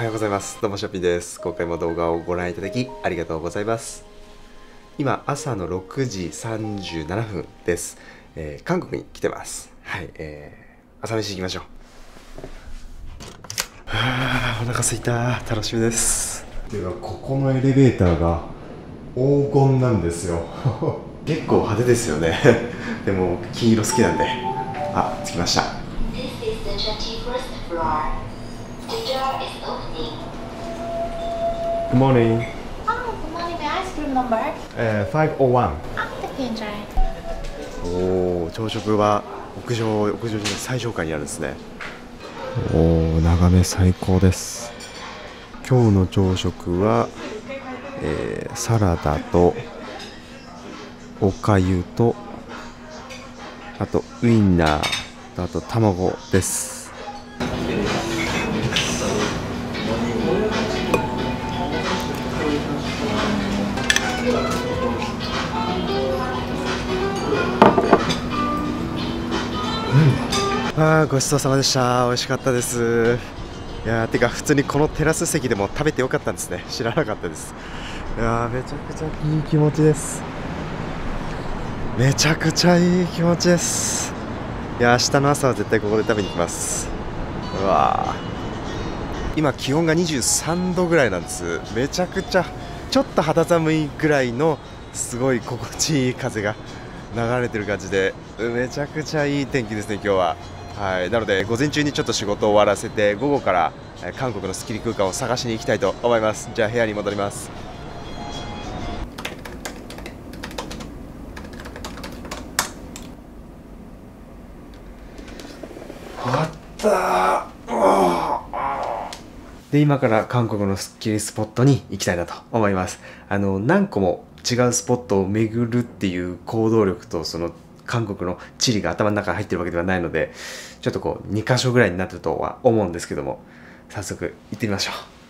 はようございます。どうもショッピーです。今回も動画をご覧いただきありがとうございます。今朝の6時37分です、えー韓国に来てます。はい、えー、朝飯行きましょう。はあお腹すいた。楽しみです。ではここのエレベーターが黄金なんですよ。結構派手ですよね。でも金色好きなんで。あ着きました Good morning Oh, good morning. I ice cream number? えー、501 Ah, the pin right. おお朝食は屋上屋上じゃない最上階にあるんですねおお眺め最高です今日の朝食は、えーサラダとおかゆとあとウインナーとあと卵ですあーごちそうさまでした。美味しかったです。いやーてか普通にこのテラス席でも食べてよかったんですね。知らなかったです。いやーめちゃくちゃいい気持ちです。めちゃくちゃいい気持ちです。いやー明日の朝は絶対ここで食べに行きます。うわー。今気温が23度ぐらいなんです。めちゃくちゃちょっと肌寒いぐらいのすごい心地いい風が流れてる感じで。めちゃくちゃいい天気ですね今日は。はい。なので午前中にちょっと仕事を終わらせて午後からえー韓国のスッキリ空間を探しに行きたいと思います。じゃあ部屋に戻ります。あった。で今から韓国のスッキリスポットに行きたいなと思います。あの何個も違うスポットを巡るっていう行動力とその韓国の地理が頭の中に入ってるわけではないのでちょっとこう2箇所ぐらいになってるとは思うんですけども早速行ってみましょう。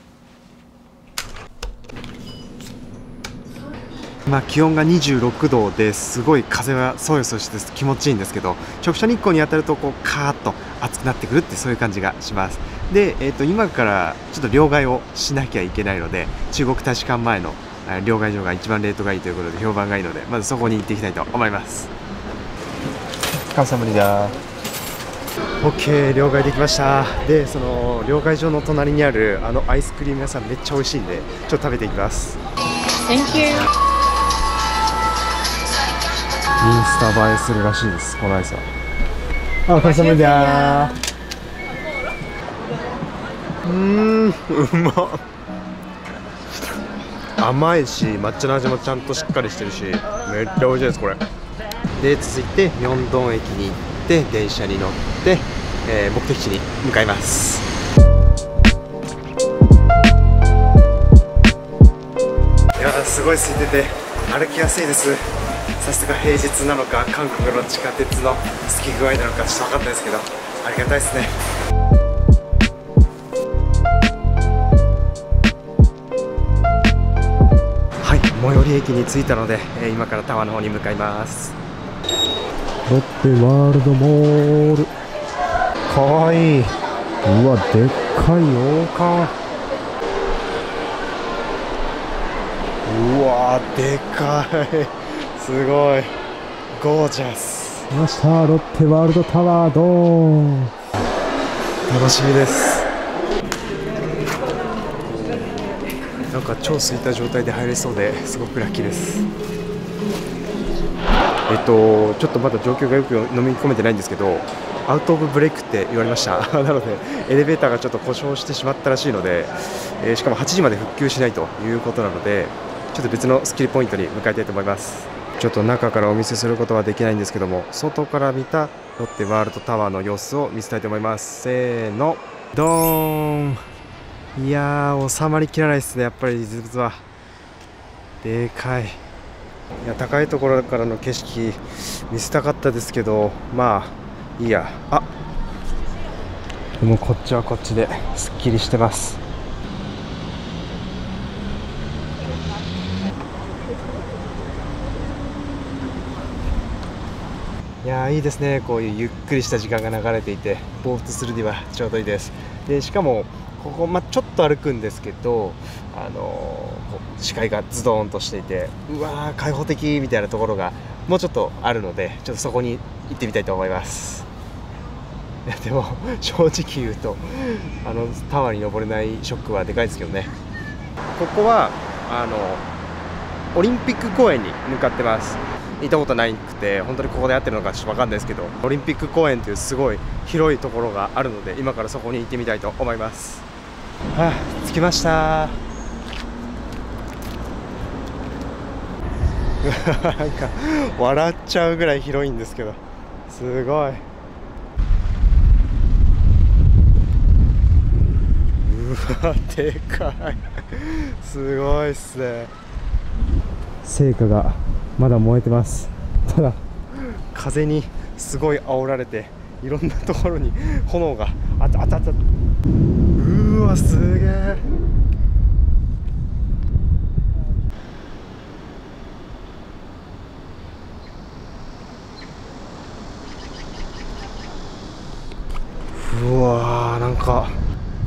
まあ、気温が26度ですごい風はそよそよして気持ちいいんですけど直射日光に当たるとこうカーッと暑くなってくるってそういう感じがします。で、えー、と今からちょっと両替をしなきゃいけないので中国大使館前の両替所が一番レートがいいということで評判がいいのでまずそこに行っていきたいと思います。カサムリだ。OK 両替できました。でその両替所の隣にあるあのアイスクリーム屋さんめっちゃ美味しいんでちょっと食べていきます。Thank you. インスタ映えするらしいです、このアイスは。あ、お疲れ様だ。うーん、うまっ甘いし、抹茶の味もちゃんとしっかりしてるし、めっちゃ美味しいです、これ。で、続いて、ミョンドン駅に行って、電車に乗って、えー目的地に向かいます。いやーすごい空いてて歩きやすいですさすが平日なのか韓国の地下鉄の好き具合なのかちょっと分かんないですけどありがたいですねはい最寄り駅に着いたので、えー今からタワーの方に向かいます。ロッテワールドモール。かわいい。うわでっかい洋館。うわーでかい。すごい。ゴージャス。来ましたロッテワールドタワードーン。楽しみですなんか超空いた状態で入れそうですごくラッキーです。えっとちょっとまだ状況がよく飲み込めてないんですけどアウト・オブ・ブレイクって言われました。なのでエレベーターがちょっと故障してしまったらしいので、えーしかも8時まで復旧しないということなのでちょっと別のスキリポイントに向かいたいと思います。ちょっと中からお見せすることはできないんですけども外から見たロッテワールドタワーの様子を見せたいと思います。せーのドーン。いやー収まりきらないですねやっぱり実物は。でかい。いや高いところからの景色見せたかったですけどまあいいや。あでもこっちはこっちですっきりしてます。いやーいいですね。こういうゆっくりした時間が流れていてぼーっとするにはちょうどいいです。でしかもここ、まあ、ちょっと歩くんですけど、あのこう視界がズドーンとしていてうわー開放的みたいなところがもうちょっとあるのでちょっとそこに行ってみたいと思います。い やでも正直言うとあのタワーに登れないショックはでかいですけどね。ここはあのオリンピック公園に向かってます。行ったことないくて本当にここでやってるのかちょっと分かんないですけどオリンピック公園というすごい広いところがあるので今からそこに行ってみたいと思います。あ着きました。なんか笑っちゃうぐらい広いんですけど。すごい。うわでかい。すごいっすね。聖火がまだ燃えてます。ただ風にすごい煽られていろんなところに炎があたあたあたうわすげえうわーなんか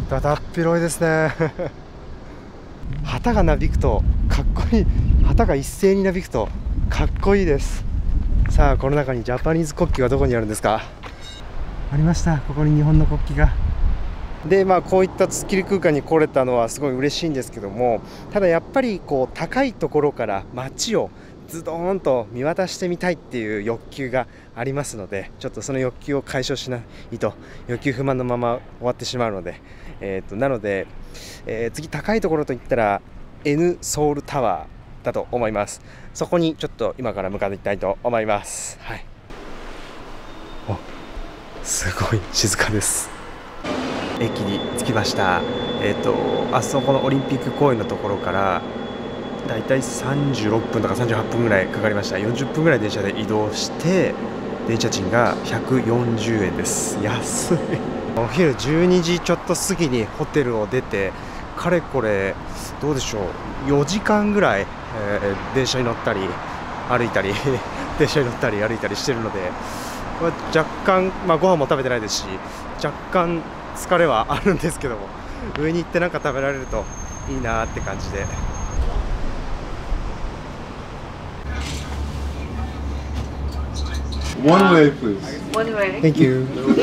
だだっ広いですね。旗がなびくとかっこいい旗が一斉になびくとかっこいいです。さあこの中にジャパニーズ国旗はどこにあるんですか？ありました。ここに日本の国旗が。でまあこういったスキル空間に来れたのはすごい嬉しいんですけどもただやっぱりこう高いところから街をズドーンと見渡してみたいっていう欲求がありますのでちょっとその欲求を解消しないと欲求不満のまま終わってしまうので、えー、となので、えー次高いところといったら N ソウルタワーだと思います。そこにちょっと今から向かっていきたいと思います。はい。おすごい静かです。駅に着きました。えっ、とあそこのオリンピック公園のところからだいたい36分とか38分ぐらいかかりました。40分ぐらい電車で移動して電車賃が140円です。安い。お昼12時ちょっと過ぎにホテルを出てかれこれどうでしょう。4時間ぐらい、えー電車に乗ったり歩いたり 電車に乗ったり歩いたりしてるので、若干、まあ、ご飯も食べてないですし若干疲れはあるんですけども上に行ってなんか食べられるといいなって感じで。One way, please. Thank you.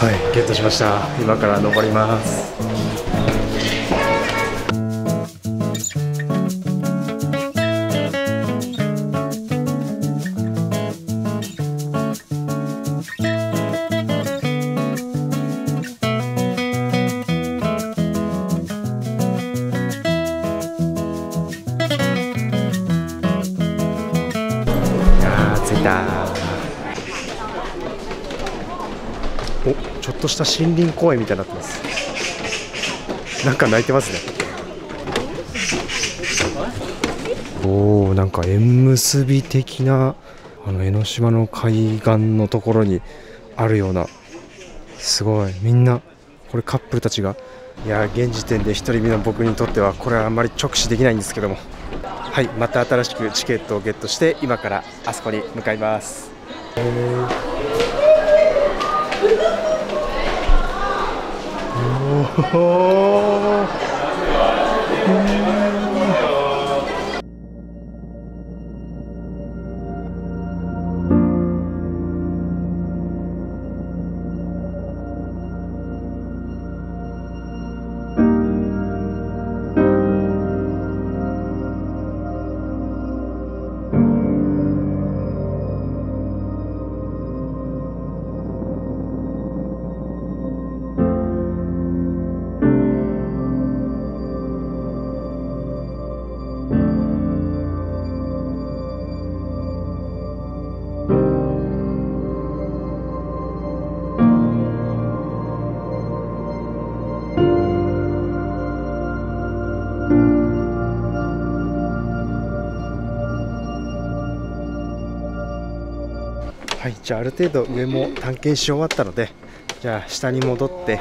はいゲットしました。今から登りますした森林公園みたいになってます。なんか泣いてますね。おおなんか縁結び的なあの江ノ島の海岸のところにあるような。すごい。みんなこれカップルたちがいや現時点で1人目の僕にとってはこれはあんまり直視できないんですけども。はいまた新しくチケットをゲットして今からあそこに向かいます。おおは じゃあある程度上も探検し終わったのでじゃあ下に戻って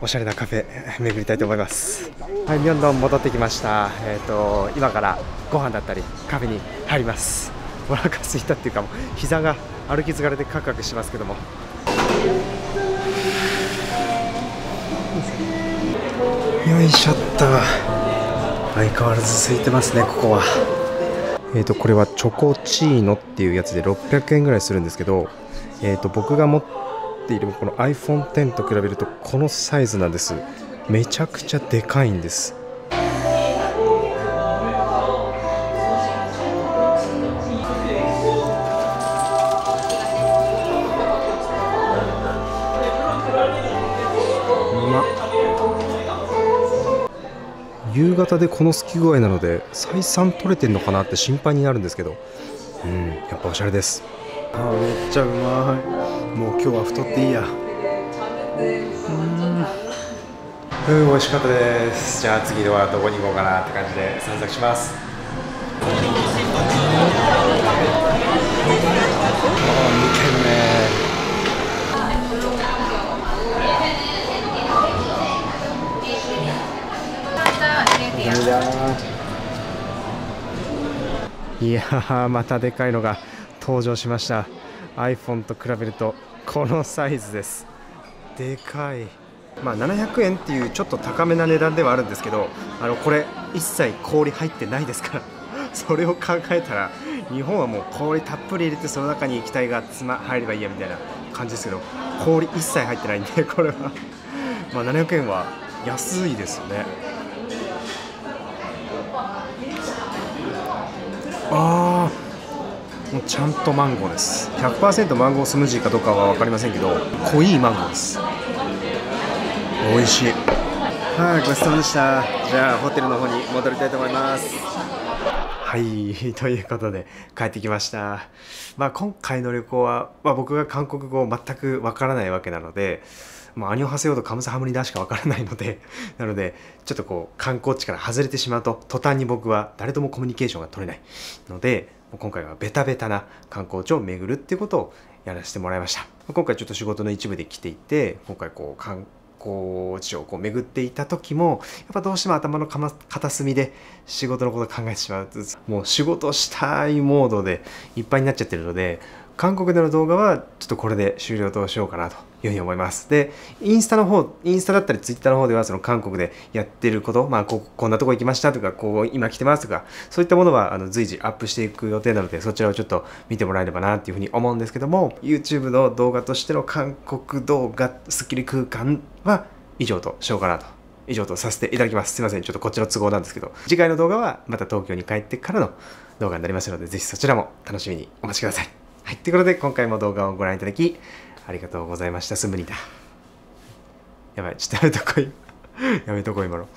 おしゃれなカフェ 巡りたいと思います。はいミョンドン戻ってきました。えっ、と今からご飯だったりカフェに入ります。お腹空いたっていうかもう膝が歩き継がれてカクカクしますけども。よいしょっと。相変わらず空いてますねここは。えーとこれはチョコチーノっていうやつで600円ぐらいするんですけどえーと僕が持っているこの iPhone10 と比べるとこのサイズなんです。めちゃくちゃでかいんです。でこの好き具合なので採算取れてんのかなって心配になるんですけど。うんやっぱおしゃれです。あめっちゃうまい。もう今日は太っていいや。うん。うん美味しかったです。じゃあ次はどこに行こうかなって感じで散策します。いやーまたでかいのが登場しました。iPhone と比べるとこのサイズです。でかい。まあ700円っていうちょっと高めな値段ではあるんですけどあのこれ一切氷入ってないですから。それを考えたら日本はもう氷たっぷり入れてその中に液体がつま入ればいいやみたいな感じですけど氷一切入ってないんでこれは。まあ700円は安いですよね。ああもうちゃんとマンゴーです。100%マンゴースムージーかどうかは分かりませんけど濃いマンゴーです。美味しい。はいごちそうさまでした。じゃあホテルの方に戻りたいと思います。はいということで帰ってきました。まあ今回の旅行は、まあ、僕が韓国語を全くわからないわけなのでまあ、アニョハセヨとカムサハムニダしかわからないので なのでちょっとこう観光地から外れてしまうと途端に僕は誰ともコミュニケーションが取れないので今回はベタベタな観光地を巡るっていうことをやらせてもらいました。今回ちょっと仕事の一部で来ていて今回こう観光地をこう巡っていた時もやっぱどうしても頭の片隅で仕事のことを考えてしまうともう仕事したいモードでいっぱいになっちゃってるので韓国での動画はちょっとこれで終了としようかなというふうに思います。で、インスタの方、インスタだったりツイッターの方ではその韓国でやってること、まあここんなとこ行きましたとか、こう今来てますとか、そういったものはあの随時アップしていく予定なので、そちらをちょっと見てもらえればなっていうふうに思うんですけども、YouTube の動画としての韓国動画スッキリ空間は以上としようかなと以上とさせていただきます。すいません。ちょっとこっちの都合なんですけど、次回の動画はまた東京に帰ってからの動画になりますので、ぜひそちらも楽しみにお待ちください。はい。ということで、今回も動画をご覧いただき、ありがとうございました。すぐにだ。やばい。ちょっとやめとこい。やめとこい、今の。